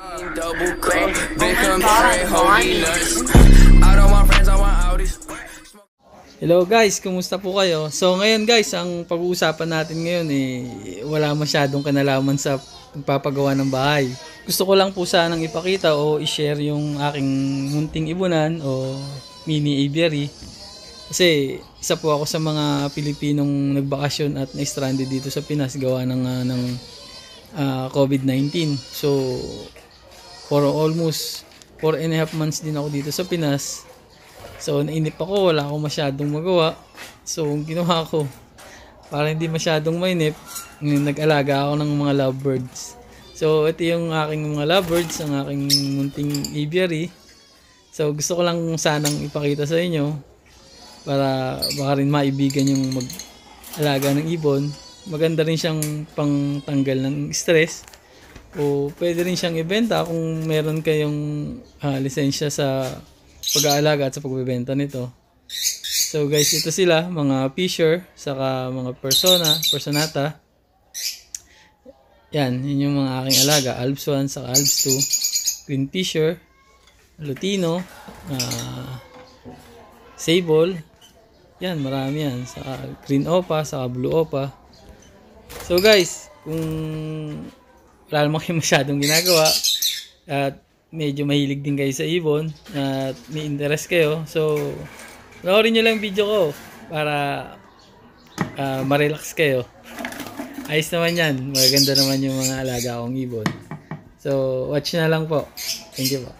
Double cross, big country, holy nuts. I don't want friends, I want Audis. Hello guys, kumusta po kayo? So ngayon guys, ang pag-uusapan natin ngayon eh wala masyadong kanalaman sa pagpapagawa ng bahay. Gusto ko lang po sanang ipakita o i-share yung aking munting ibunan o mini aviary. Kasi isa po ako sa mga Pilipinong nagbakasyon at na-stranded dito sa Pinas gawa ng, ah, ng ah, COVID-19. So for almost 4 and a half months din ako dito sa Pinas. So, nainip ako, wala akong masyadong magawa. So, ang ginawa ko, para hindi masyadong mainip, nag-alaga ako ng mga lovebirds. So, ito yung aking mga lovebirds, ang aking munting aviary. So, gusto ko lang sanang ipakita sa inyo para baka rin maibigan yung mag-alaga ng ibon. Maganda rin siyang pangtanggal ng stress. O pwede rin siyang ibenta kung meron kayong ah, lisensya sa pag-aalaga at sa pagbebenta nito. So guys, ito sila, mga fisher, saka mga persona, personata. Yan, yun yung mga aking alaga. Alps 1 saka Alps 2. Green fisher, Lutino, ah, Sable. Yan, marami yan. Saka green opa, saka blue opa. So guys, kung wala naman kayo masyadong ginagawa at medyo mahilig din kayo sa ibon at may interest kayo. So, panoorin nyo lang video ko para ah, ma-relax kayo. Ayos naman yan. Maganda naman yung mga alaga kong ibon. So, watch na lang po. Thank you po.